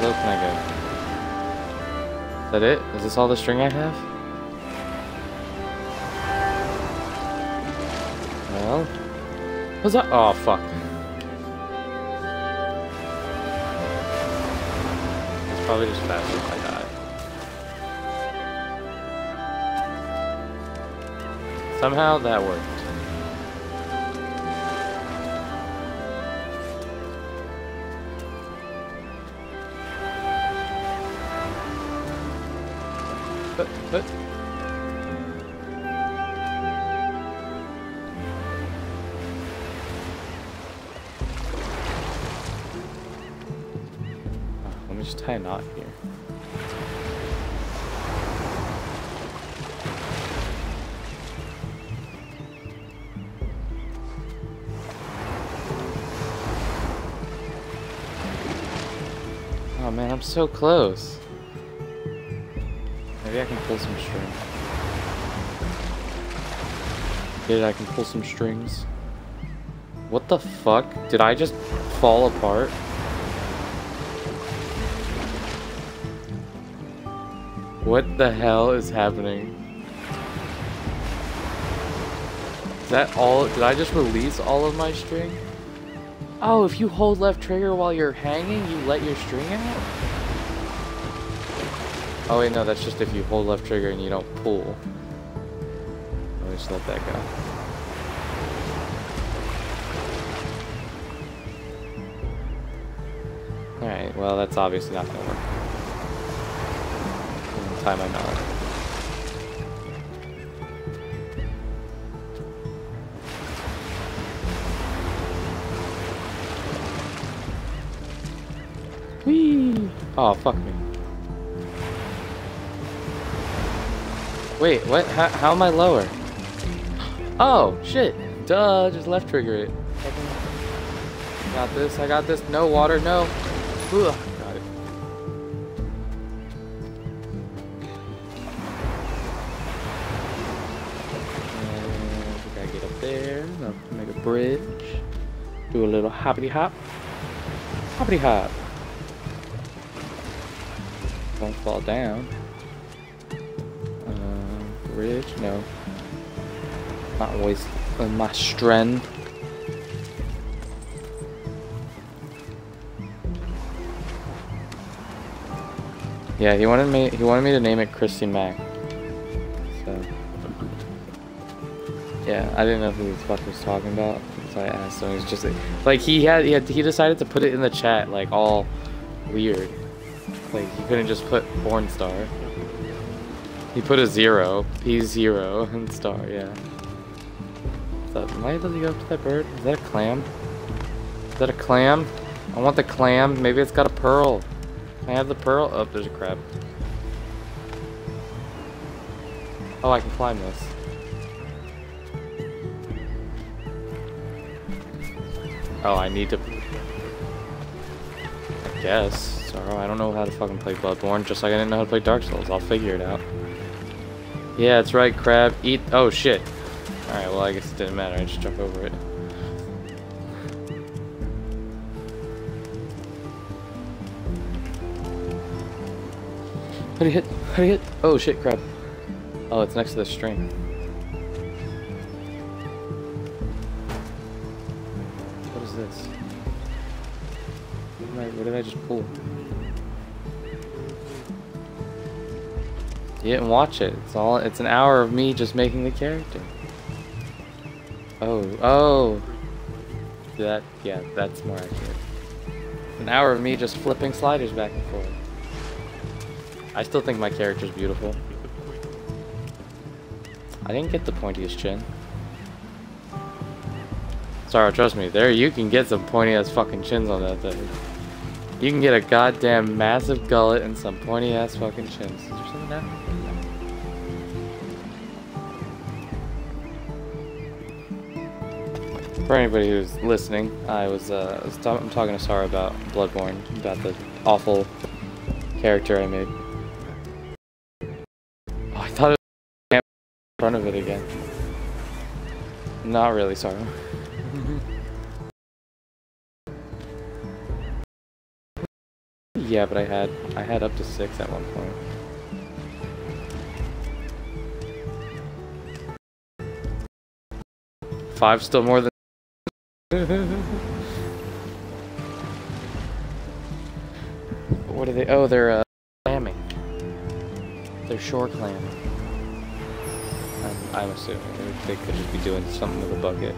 low can I go? Is that it? Is this all the string I have? Well, what's that? Oh fuck. It's probably just faster if I die. Somehow that worked. Just tie here. Oh man, I'm so close. Maybe I can pull some string. Did I can pull some strings? What the fuck? Did I just fall apart? What the hell is happening? Is that all? Did I just release all of my string? Oh, if you hold left trigger while you're hanging, you let your string out? Oh wait, no, that's just if you hold left trigger and you don't pull. Let me just let that go. Alright, well that's obviously not gonna work. I'm tie my knot. Whee! Oh, fuck me. Wait, what? How, how am I lower? Oh, shit. Duh, just left trigger it. Got this, I got this. No water, no. Ugh, bridge. Do a little hoppity hop. Hoppity hop. Don't fall down. Uh, bridge? No. Not always uh, my strength. Yeah, he wanted me. He wanted me to name it Christian Mac. Yeah, I didn't know who the fuck was talking about, so I asked him. He's just like he had, he had. He decided to put it in the chat like all weird. Like he couldn't just put porn star. He put a zero, P zero, and star. Yeah. So why does he go up to that bird? Is that a clam? Is that a clam? I want the clam. Maybe it's got a pearl. Can I have the pearl? Oh, there's a crab. Oh, I can climb this. Oh, I need to... I guess. Sarah, I don't know how to fucking play Bloodborne, just like I didn't know how to play Dark Souls. I'll figure it out. Yeah, that's right, crab. Eat... Oh, shit. Alright, well, I guess it didn't matter. I just jump over it. How do you hit? How do you hit? Oh shit, crab. Oh, it's next to the string. Pull? You didn't watch it. It's all. It's an hour of me just making the character. Oh, oh. That, yeah, that's more accurate. An hour of me just flipping sliders back and forth. I still think my character's beautiful. I didn't get the pointiest chin. Sorry, trust me, there you can get some pointy ass fucking chins on that thing. You can get a goddamn massive gullet and some pointy ass fucking chins. For anybody who's listening, I was, uh, I'm talking to Sarah about Bloodborne, about the awful character I made. Oh, I thought it was in front of it again. Not really, Sarah. Yeah, but I had I had up to six at one point. Five still more than. what are they? Oh, they're uh, clamming. They're shore clamming. I'm, I'm assuming they, could just be doing something with a bucket.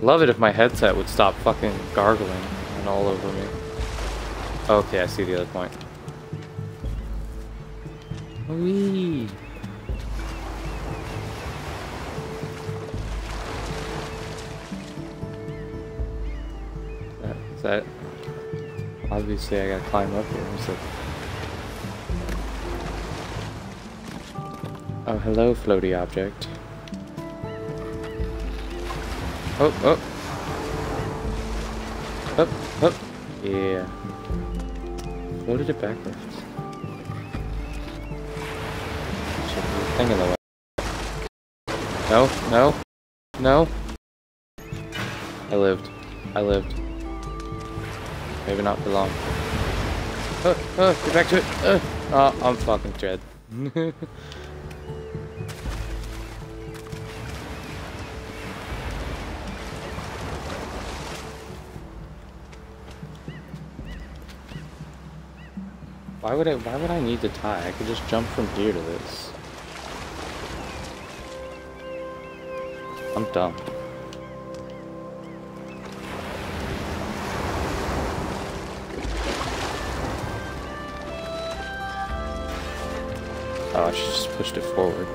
Love it if my headset would stop fucking gargling and all over me. Okay, I see the other point. Wee. Is that obviously I gotta climb up here. It? Oh, hello, floaty object. Oh, oh. Up, up. Yeah. Floated it backwards. Should be thing in the way. No, no, no. I lived. I lived. Maybe not for long. Oh, oh, get back to it. Uh, oh, I'm fucking dead. Why would I why would I need to tie? I could just jump from here to this. I'm dumb. Oh, I should just pushed it forward.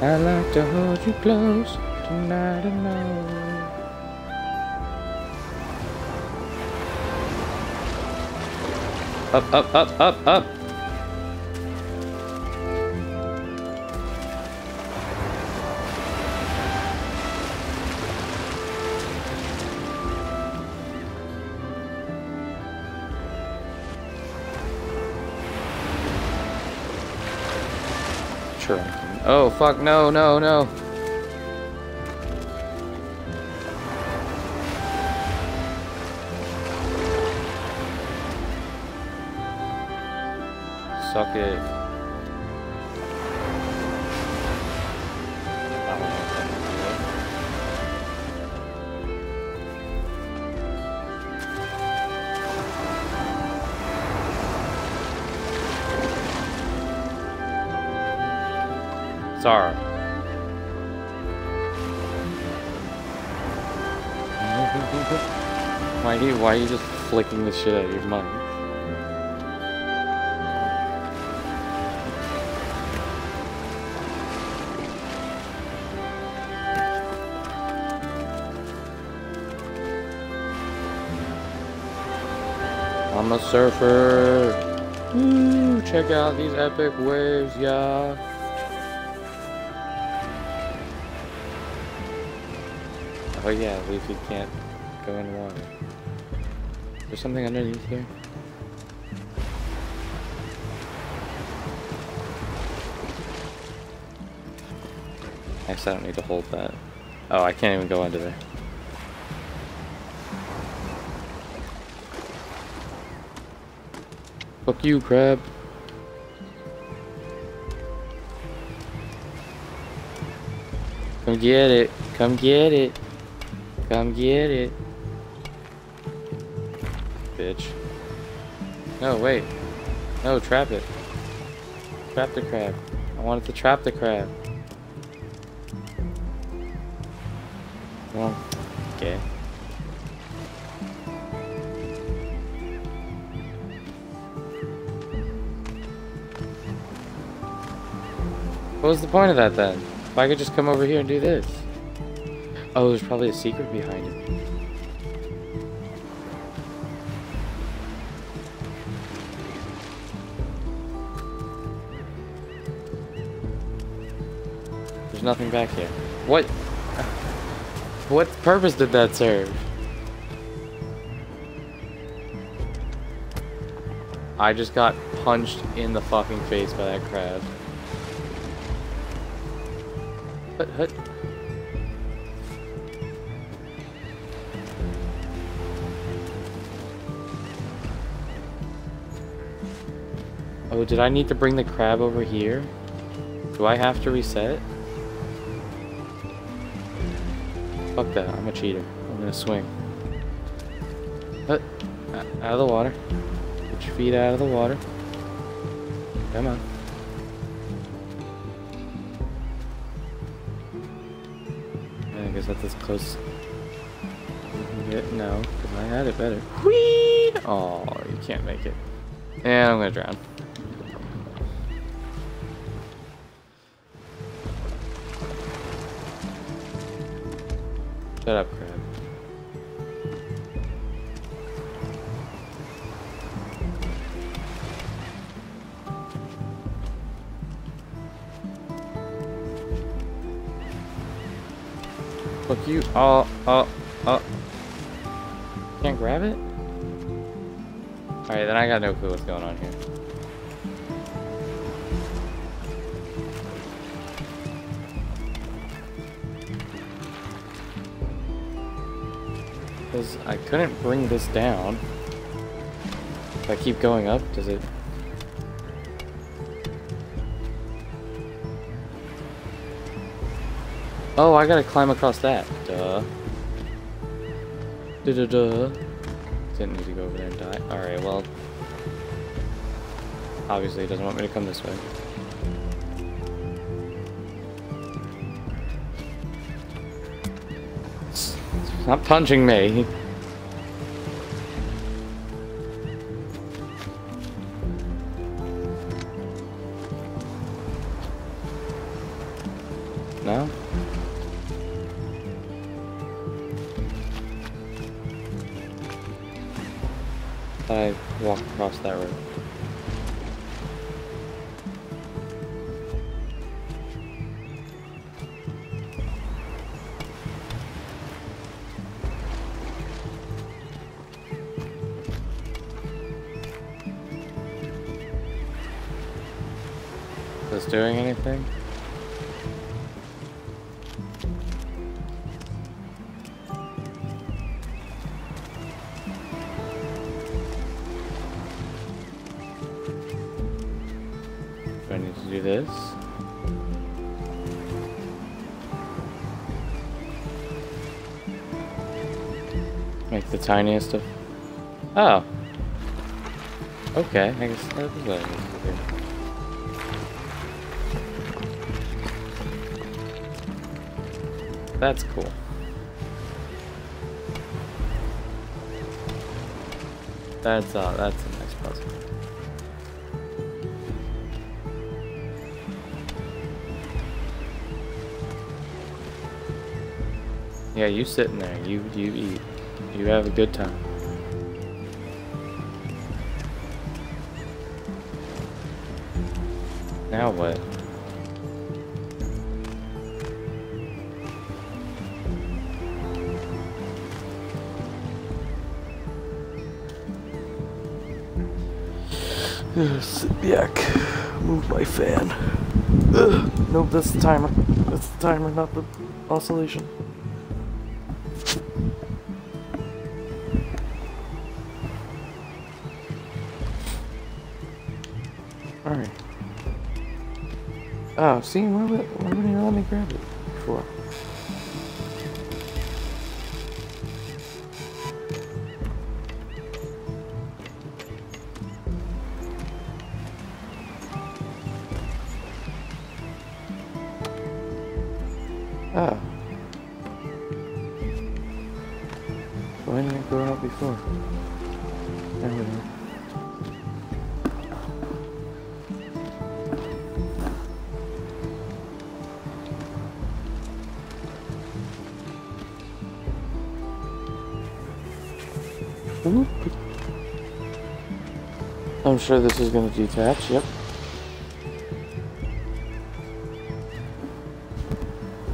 I like to hold you close tonight alone. Up, up, up, up, up. Sure. Oh, fuck, no, no, no. Suck it. Sorry. why are you why are you just flicking the shit out of your mic? I'm a surfer. Woo, check out these epic waves, yeah. Oh yeah, Leafy can't go in water. There's something underneath here. I guess I don't need to hold that. Oh, I can't even go under there. Fuck you, crab. Come get it. Come get it. Come get it. Bitch. No, wait. No, trap it. Trap the crab. I wanted to trap the crab. Well, okay. What was the point of that then? If I could just come over here and do this. Oh, there's probably a secret behind it. There's nothing back here. What? What purpose did that serve? I just got punched in the fucking face by that crab. Hut, hut. Oh, did I need to bring the crab over here? Do I have to reset? Fuck that, I'm a cheater. I'm gonna swing. Hut. Out of the water. Get your feet out of the water. Come on. Guess that's close. No, because I had it better. Whee! Oh, you can't make it. And I'm gonna drown. Shut up, crab. Fuck you. Oh, oh, oh. Can't grab it? Alright, then I got no clue what's going on here. Because I couldn't bring this down. If I keep going up, does it... Oh, I gotta climb across that. Duh. Duh duh duh. Didn't need to go over there and die. Alright, well. Obviously, it doesn't want me to come this way. Stop punching me. No? I walk across that road. Is this doing anything? Tiniest of... Oh. Okay, I guess that is what I need to do. That's cool. That's uh, that's a nice puzzle. Yeah, you sitting there. You you eat. You have a good time. Now what? Back. Move my fan. Ugh. Nope, that's the timer. That's the timer, not the oscillation. Oh, see, why would, why wouldn't you let me grab it before? Oh. Why didn't it go out before? There we. I'm sure this is going to detach, yep.